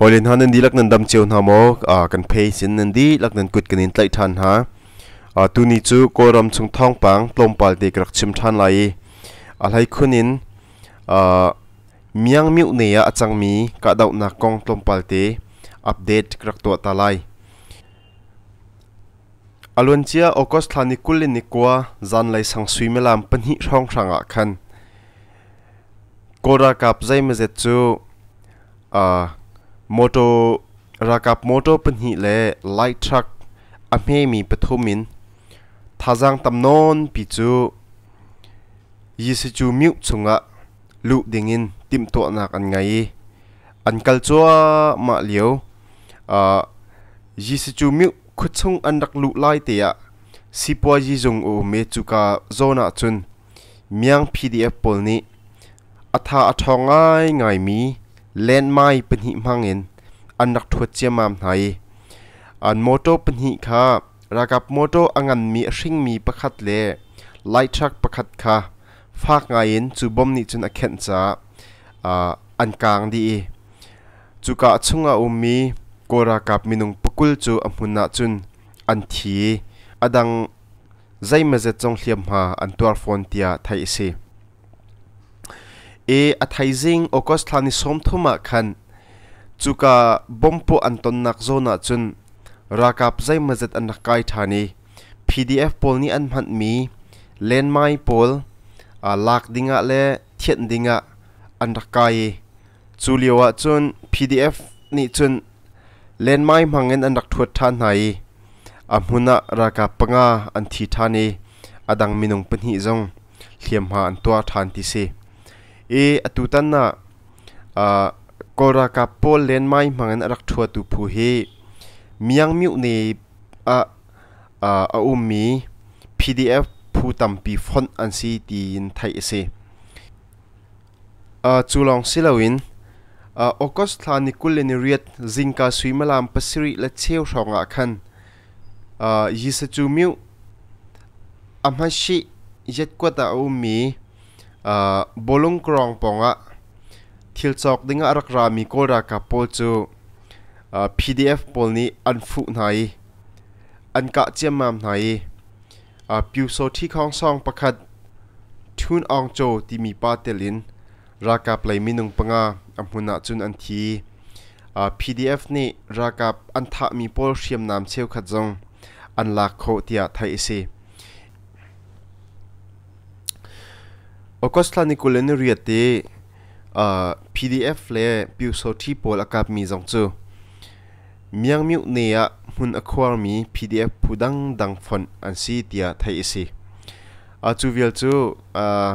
Hoilin han nandi lak nandam cheu na mo a kan phe sin nandi lak nan kut kanin tlai than ha a tu ni chu koram chung thong pang tlom pal te krak chim than lai a lai khunin a miang miu ne ya achang mi ka dau na kong tlom pal te update krak to ta lai alon chia okos thani kulin ni kwa zan lai sang sui melam panhi rong ranga khan ก็รักับใจมันจะจูอ่ามอโตรักับมอเตอร์เป็นหิเล่ไลท์ทรัคอเมมีปฐุมินท่าจังตำนอนปิจูยี่สิจูมิวชงะลุดิ่งินติมตัวนักอันไงอันกัลจัวมาเลียวอ่ายี่สิจูมิวคุดชงอันดักลุไลเตียสิปวายีจงโอเมจุกาโซนาจุนมียงพีดีเอฟปอลนี้ อาทาอาทองง่ายง่ายมีเลนไม่เป็นหิมังเงินอันนักทวดเจียมามไทยอันมโตเป็นหิค่ะรากับโมโตอังันมีชิงมีประคัดเล่ไลชักประคัดค่ะฟากง่ายเงินจูบอมนี่จนอเข็นจ้าอันกลางดีจูกะชงอาอุมีกรากับมินุงปกุลจูอัมุนนาจุนอันทีอดังใจมาเจจงเลียมหาอันตัวฟอนเตียไทยเส เออไทยซิงออกสทานิสมทุมาขันจุกาบอมปูอันตนนักโซนาจุนรากับใจมาจัดอันนักไกทานี PDF โพลนี้อันพันมีเลนไม้โพลอาลักดิงะเละเทียนดิงะอันรักไกจูเลียวจุน PDF นี่จุนเลนไม้มังเงินอันรักทวดทานไหนอามุนะรากับปังอาอันทีทานีอดังมินงเป็นหิจงเทียมหาอันตัวทานที่สี เออตุตันนะอ่ากราคาโปเลนไม่มังนรักทัวตุผู้เฮมียังมิวเนอ่าอ่าอุมมี PDF ผู้ตั้มปีฟอนอันซีตีนไทยเอเซอ่าจูลองสิลาวินอ่าออกัสทานิคุลเลนเรียดซิงกาสุยมาลามปัสริและเชียวชองอาคันอ่ายิสจูมิวอัมฮัชิยัดกว่าตาอุมี บอลงกรองปองอะทิลจอกดิ้งอารักรามีโกรากาบโปจู PDF ปลนี้อันฟุไหนอันกะเจียมมามไหนปิวโซที่ข้องซองประคัดทุนอองโจที่มีปาเตลิน ราคาปลายมินุงปังอาอัมพุนาจุนอันที PDF นี่ราคาอันทะมีโปลเชียมนามเชียวขัดจงอันลากโคเตียไทยเซ ออกัสทานิกุเลนเรียตีอ่ PDF เลยพิวโซที่ปอลากับมีจงจูมียงมิวเนียมุนอความี PDF ผู้ดังดังฟอนอันซีเตียไทยอีซีอาจูเวลจูอ่า